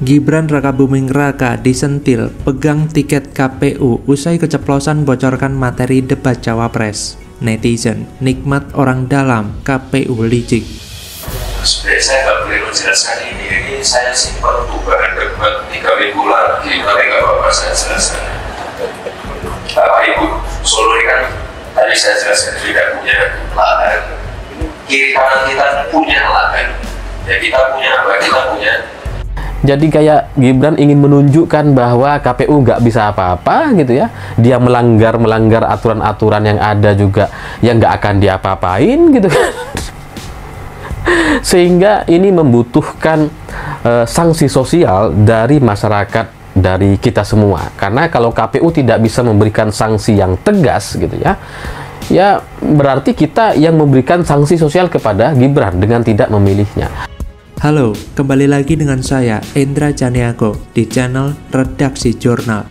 Gibran Rakabuming Raka disentil pegang tiket KPU usai keceplosan bocorkan materi debat Cawapres. Netizen, nikmat orang dalam KPU licik. Sebenarnya saya nggak boleh menjelaskan ini, ini saya simpan bahan debat tiga minggu lagi, tapi nggak apa-apa saya jelaskan. Bapak Ibu, Solo ini kan tadi saya jelaskan tidak punya lahan. Kiri kanan kita punya lahan. Ya kita punya apa? Kita punya jadi kayak Gibran ingin menunjukkan bahwa KPU nggak bisa apa-apa gitu ya. Dia melanggar melanggar aturan-aturan yang ada juga yang nggak akan diapa-apain gitu kan. Sehingga ini membutuhkan uh, sanksi sosial dari masyarakat dari kita semua. Karena kalau KPU tidak bisa memberikan sanksi yang tegas gitu ya, ya berarti kita yang memberikan sanksi sosial kepada Gibran dengan tidak memilihnya. Halo, kembali lagi dengan saya, Endra Caniago, di channel Redaksi Jurnal.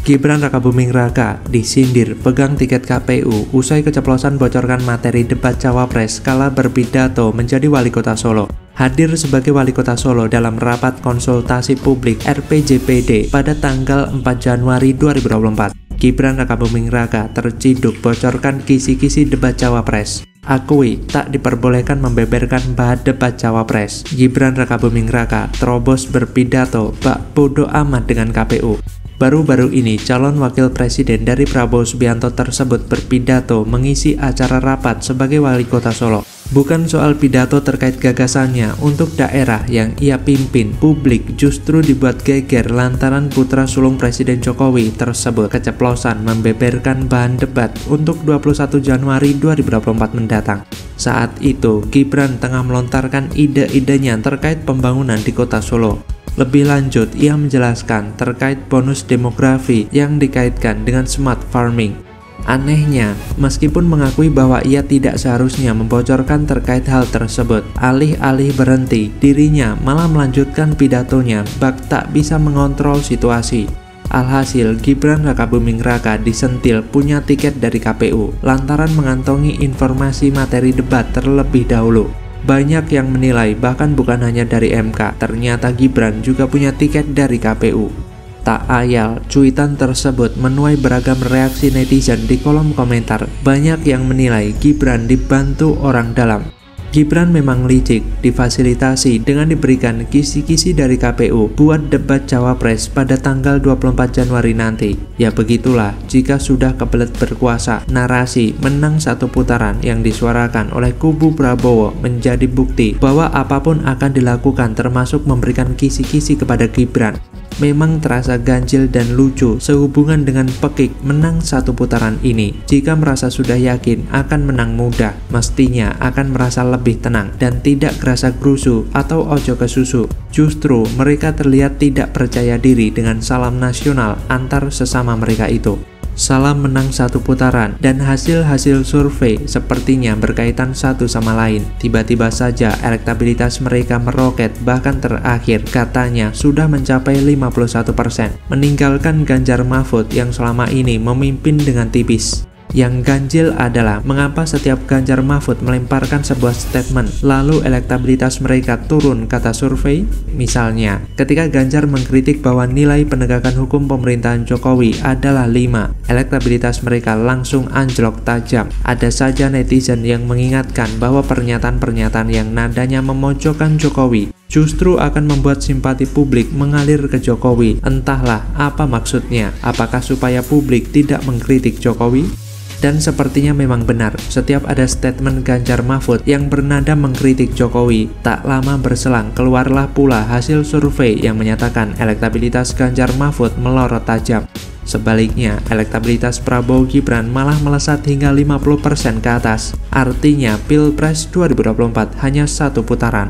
Gibran Rakabuming Raka disindir pegang tiket KPU usai keceplosan bocorkan materi debat Cawapres kala berpidato menjadi wali kota Solo. Hadir sebagai wali kota Solo dalam rapat konsultasi publik RPJPD pada tanggal 4 Januari 2024. Gibran Rakabuming Raka terciduk bocorkan kisi-kisi debat Cawapres. Akui tak diperbolehkan membeberkan bahan debat Cawapres. Gibran Rakabuming Raka terobos berpidato bak bodo amat dengan KPU. Baru-baru ini, calon wakil presiden dari Prabowo Subianto tersebut berpidato mengisi acara rapat sebagai wali kota Solo. Bukan soal pidato terkait gagasannya untuk daerah yang ia pimpin, publik justru dibuat geger lantaran putra sulung Presiden Jokowi tersebut keceplosan membeberkan bahan debat untuk 21 Januari 2024 mendatang. Saat itu, Gibran tengah melontarkan ide-idenya terkait pembangunan di kota Solo. Lebih lanjut, ia menjelaskan terkait bonus demografi yang dikaitkan dengan smart farming. Anehnya, meskipun mengakui bahwa ia tidak seharusnya membocorkan terkait hal tersebut, alih-alih berhenti, dirinya malah melanjutkan pidatonya bak tak bisa mengontrol situasi. Alhasil, Gibran Rakabuming Raka disentil punya tiket dari KPU lantaran mengantongi informasi materi debat terlebih dahulu. Banyak yang menilai bahkan bukan hanya dari MK, ternyata Gibran juga punya tiket dari KPU. Tak ayal, cuitan tersebut menuai beragam reaksi netizen di kolom komentar. Banyak yang menilai Gibran dibantu orang dalam. Gibran memang licik, difasilitasi dengan diberikan kisi-kisi dari KPU buat debat Cawapres pada tanggal 24 Januari nanti. Ya begitulah, jika sudah kebelet berkuasa, narasi menang satu putaran yang disuarakan oleh kubu Prabowo menjadi bukti bahwa apa pun akan dilakukan termasuk memberikan kisi-kisi kepada Gibran memang terasa ganjil dan lucu sehubungan dengan pekik menang satu putaran ini. Jika merasa sudah yakin akan menang mudah, mestinya akan merasa lebih tenang dan tidak kerasa gerusu atau ojo ke susu. Justru mereka terlihat tidak percaya diri dengan salam nasional antar sesama mereka itu. Salam menang satu putaran dan hasil-hasil survei sepertinya berkaitan satu sama lain. Tiba-tiba saja elektabilitas mereka meroket bahkan terakhir katanya sudah mencapai 51%, meninggalkan Ganjar Mahfud yang selama ini memimpin dengan tipis. Yang ganjil adalah mengapa setiap Ganjar Mahfud melemparkan sebuah statement lalu elektabilitas mereka turun kata survei? Misalnya, ketika Ganjar mengkritik bahwa nilai penegakan hukum pemerintahan Jokowi adalah 5, elektabilitas mereka langsung anjlok tajam. Ada saja netizen yang mengingatkan bahwa pernyataan-pernyataan yang nadanya memojokkan Jokowi justru akan membuat simpati publik mengalir ke Jokowi. Entahlah apa maksudnya, apakah supaya publik tidak mengkritik Jokowi? Dan sepertinya memang benar, setiap ada statement Ganjar Mahfud yang bernada mengkritik Jokowi, tak lama berselang keluarlah pula hasil survei yang menyatakan elektabilitas Ganjar Mahfud melorot tajam. Sebaliknya, elektabilitas Prabowo Gibran malah melesat hingga 50% ke atas. Artinya, Pilpres 2024 hanya satu putaran.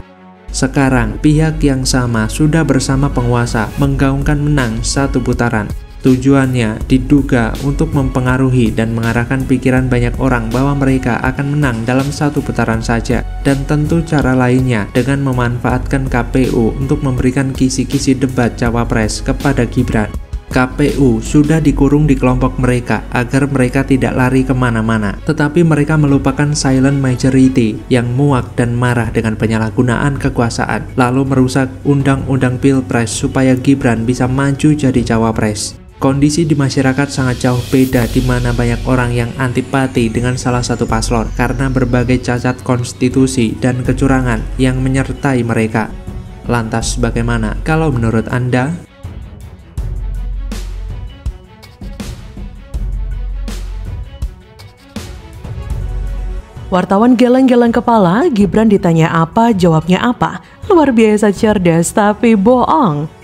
Sekarang, pihak yang sama sudah bersama penguasa menggaungkan menang satu putaran. Tujuannya diduga untuk mempengaruhi dan mengarahkan pikiran banyak orang bahwa mereka akan menang dalam satu putaran saja. Dan tentu cara lainnya dengan memanfaatkan KPU untuk memberikan kisi-kisi debat Cawapres kepada Gibran. KPU sudah dikurung di kelompok mereka agar mereka tidak lari ke mana-mana. Tetapi mereka melupakan silent majority yang muak dan marah dengan penyalahgunaan kekuasaan, lalu merusak undang-undang pilpres supaya Gibran bisa maju jadi cawapres. Kondisi di masyarakat sangat jauh beda di mana banyak orang yang antipati dengan salah satu paslon karena berbagai cacat konstitusi dan kecurangan yang menyertai mereka. Lantas bagaimana kalau menurut Anda? Wartawan geleng-geleng kepala, Gibran ditanya apa, jawabnya apa. Luar biasa cerdas tapi bohong.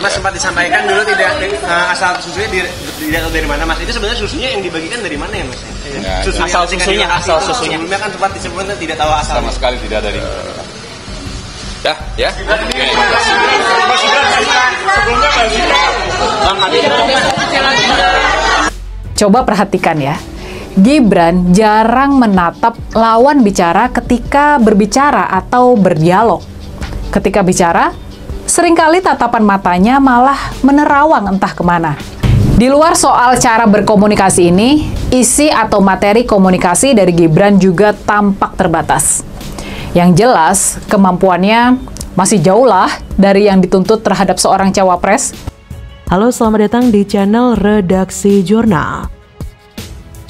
Mas sempat disampaikan dulu tidak uh, asal susunya di, tidak tahu dari mana Mas. Itu sebenarnya susunya yang dibagikan dari mana ya Mas? Ya, susunya asal susunya, asal itu susunya. Sebelumnya kan sempat disebutkan tidak tahu asal. sama sekali tidak dari ya ya Coba perhatikan ya. Gibran jarang menatap lawan bicara ketika berbicara atau berdialog. Ketika bicara, sering kali tatapan matanya malah menerawang entah ke mana. Di luar soal cara berkomunikasi ini, isi atau materi komunikasi dari Gibran juga tampak terbatas. Yang jelas, kemampuannya masih jauh lah dari yang dituntut terhadap seorang cawapres Halo, selamat datang di channel Redaksi Jurnal.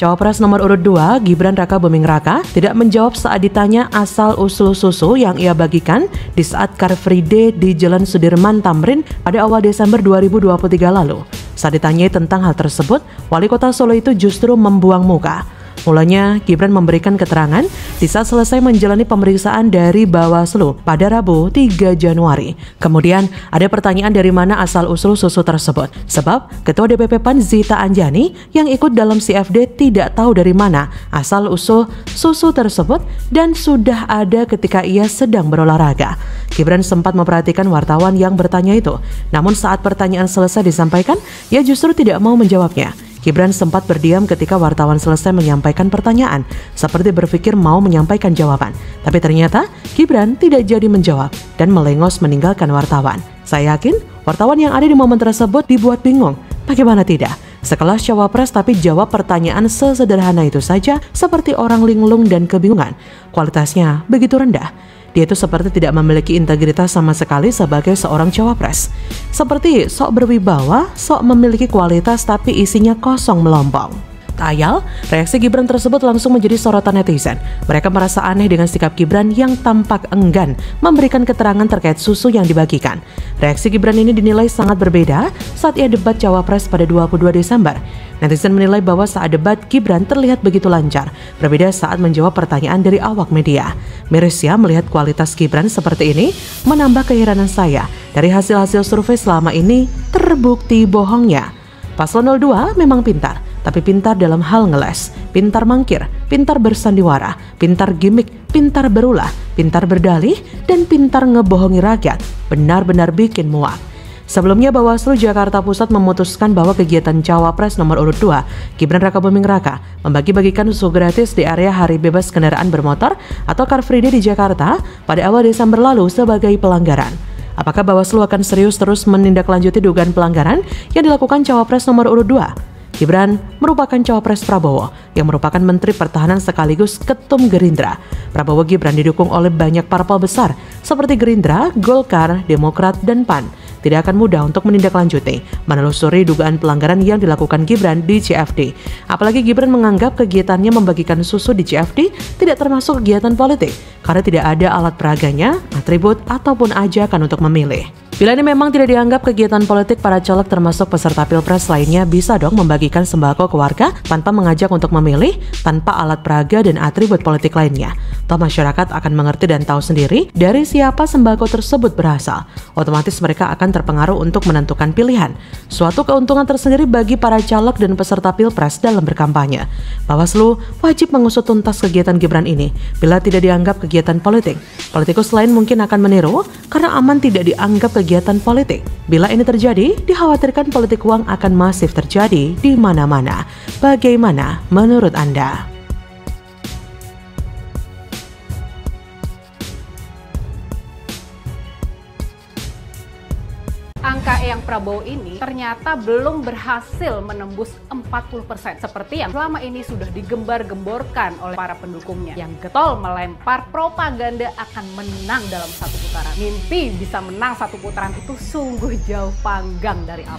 Cawapres nomor urut 2, Gibran Raka Buming Raka, tidak menjawab saat ditanya asal-usul susu yang ia bagikan di saat Car Free Day di Jalan Sudirman Tamrin pada awal Desember 2023 lalu. Saat ditanyai tentang hal tersebut, Wali Kota Solo itu justru membuang muka. Mulanya, Gibran memberikan keterangan di selesai menjalani pemeriksaan dari Bawaslu pada Rabu 3 Januari. Kemudian, ada pertanyaan dari mana asal-usul susu tersebut. Sebab, Ketua DPP PAN Zita Anjani yang ikut dalam CFD tidak tahu dari mana asal-usul susu tersebut dan sudah ada ketika ia sedang berolahraga. Gibran sempat memperhatikan wartawan yang bertanya itu. Namun saat pertanyaan selesai disampaikan, ia justru tidak mau menjawabnya. Gibran sempat berdiam ketika wartawan selesai menyampaikan pertanyaan, seperti berpikir mau menyampaikan jawaban. Tapi ternyata Gibran tidak jadi menjawab dan melengos meninggalkan wartawan. Saya yakin wartawan yang ada di momen tersebut dibuat bingung. Bagaimana tidak? Sekelas cawapres tapi jawab pertanyaan sesederhana itu saja seperti orang linglung dan kebingungan. Kualitasnya begitu rendah. Dia itu seperti tidak memiliki integritas sama sekali sebagai seorang cawapres. Seperti sok berwibawa, sok memiliki kualitas tapi isinya kosong melompong. Ayal, reaksi Gibran tersebut langsung menjadi sorotan netizen. Mereka merasa aneh dengan sikap Gibran yang tampak enggan memberikan keterangan terkait susu yang dibagikan. Reaksi Gibran ini dinilai sangat berbeda saat ia debat Cawapres pada 22 Desember. Netizen menilai bahwa saat debat Gibran terlihat begitu lancar, berbeda saat menjawab pertanyaan dari awak media. Miris ya melihat kualitas Gibran seperti ini, menambah keheranan saya. Dari hasil-hasil survei selama ini, terbukti bohongnya. Paslon 02 memang pintar, tapi pintar dalam hal ngeles, pintar mangkir, pintar bersandiwara, pintar gimmick, pintar berulah, pintar berdalih, dan pintar ngebohongi rakyat. Benar-benar bikin muak. Sebelumnya Bawaslu Jakarta Pusat memutuskan bahwa kegiatan Cawapres nomor urut 2, Gibran Raka Buming Raka, membagi-bagikan susu gratis di area hari bebas kendaraan bermotor atau Car Free Day di Jakarta pada awal Desember lalu sebagai pelanggaran. Apakah Bawaslu akan serius terus menindaklanjuti dugaan pelanggaran yang dilakukan Cawapres nomor urut 2? Gibran merupakan cawapres Prabowo yang merupakan Menteri Pertahanan sekaligus Ketum Gerindra. Prabowo Gibran didukung oleh banyak parpol besar seperti Gerindra, Golkar, Demokrat, dan PAN. Tidak akan mudah untuk menindaklanjuti, menelusuri dugaan pelanggaran yang dilakukan Gibran di CFD. Apalagi Gibran menganggap kegiatannya membagikan susu di CFD tidak termasuk kegiatan politik karena tidak ada alat peraganya, atribut, ataupun ajakan untuk memilih. Bila ini memang tidak dianggap kegiatan politik para caleg termasuk peserta pilpres lainnya bisa dong membagikan sembako ke warga tanpa mengajak untuk memilih, tanpa alat peraga dan atribut politik lainnya. Toh masyarakat akan mengerti dan tahu sendiri dari siapa sembako tersebut berasal. Otomatis mereka terpengaruh untuk menentukan pilihan. Suatu keuntungan tersendiri bagi para caleg dan peserta pilpres dalam berkampanye. Bawaslu wajib mengusut tuntas kegiatan Gibran ini bila tidak dianggap kegiatan politik. Politikus lain mungkin akan meniru karena aman tidak dianggap kegiatan politik. Bila ini terjadi, dikhawatirkan politik uang akan masif terjadi di mana-mana. Bagaimana menurut Anda? Angka yang Prabowo ini ternyata belum berhasil menembus 40% seperti yang selama ini sudah digembar-gemborkan oleh para pendukungnya yang getol melempar propaganda akan menang dalam satu putaran. Mimpi bisa menang satu putaran itu sungguh jauh panggang dari awal.